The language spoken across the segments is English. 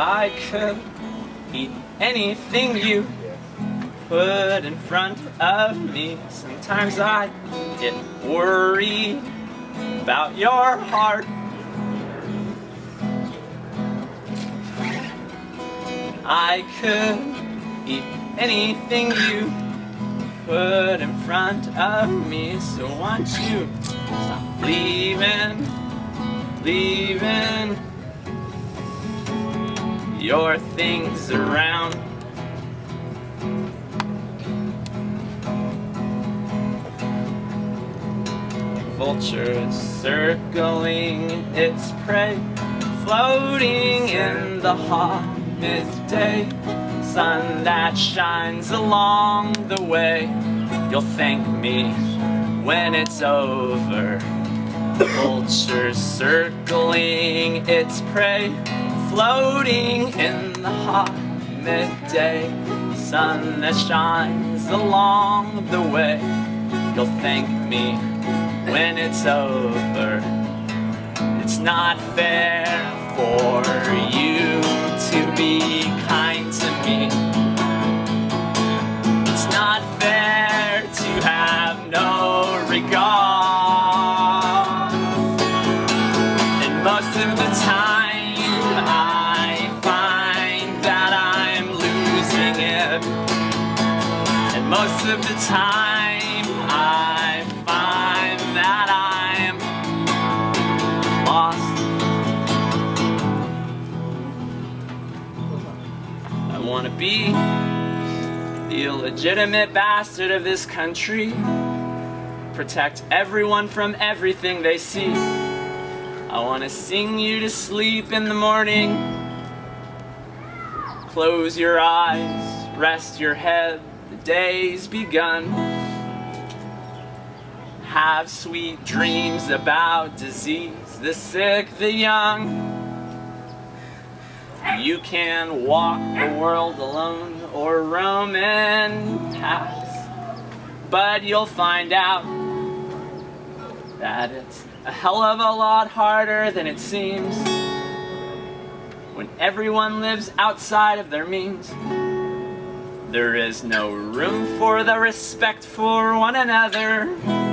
I could eat anything you put in front of me. Sometimes I get worried about your heart. I could eat anything you put in front of me. So why don't you stop leaving, leaving your things around. Vultures circling its prey, floating in the hot midday sun that shines along the way. You'll thank me when it's over. Vultures circling its prey, floating in the hot midday sun that shines along the way. You'll thank me when it's over. It's not fair for you to be kind to me. It's not fair to have no regard. And most of the time I find that I'm losing it. And most of the time want to be the illegitimate bastard of this country. Protect everyone from everything they see. I want to sing you to sleep in the morning. Close your eyes, rest your head, the day's begun. Have sweet dreams about disease, the sick, the young. You can walk the world alone or roam in packs, but you'll find out that it's a hell of a lot harder than it seems when everyone lives outside of their means. There is no room for the respect for one another.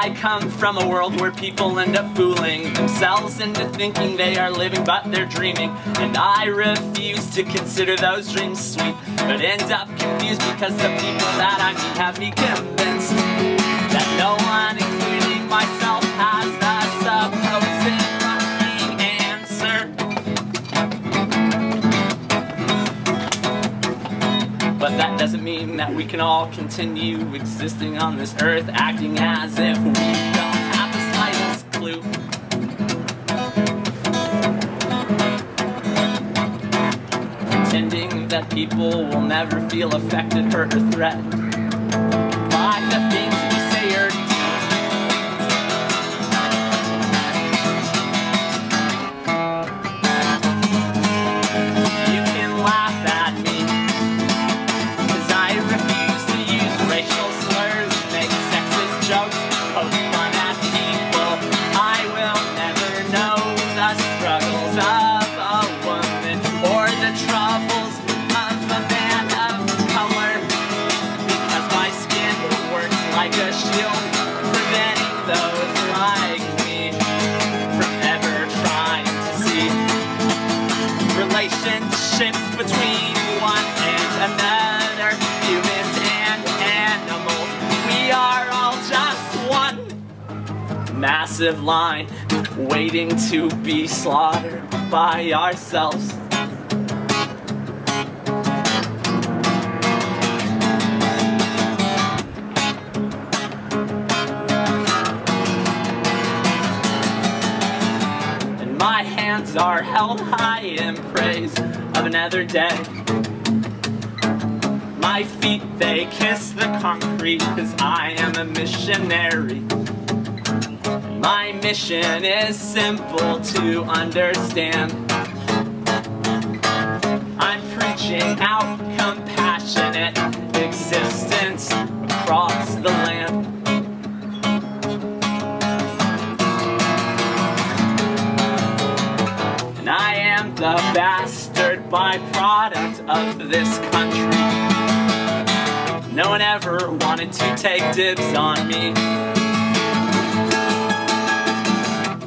I come from a world where people end up fooling themselves into thinking they are living but they're dreaming. And I refuse to consider those dreams sweet But end up confused because the people that I meet have me convinced that we can all continue existing on this earth acting as if we don't have the slightest clue. Pretending that people will never feel affected, hurt, or threatened like a shield, preventing those like me from ever trying to see relationships between one and another, humans and animals. We are all just one massive line waiting to be slaughtered by ourselves. Hands are held high in praise of another day. My feet, they kiss the concrete, cause I am a missionary. My mission is simple to understand. I'm preaching out compassionate bastard byproduct of this country. No one ever wanted to take dibs on me.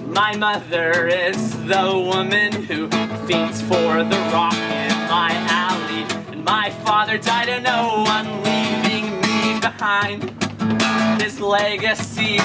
My mother is the woman who feeds for the rock in my alley. And my father died of no one leaving me behind. His legacy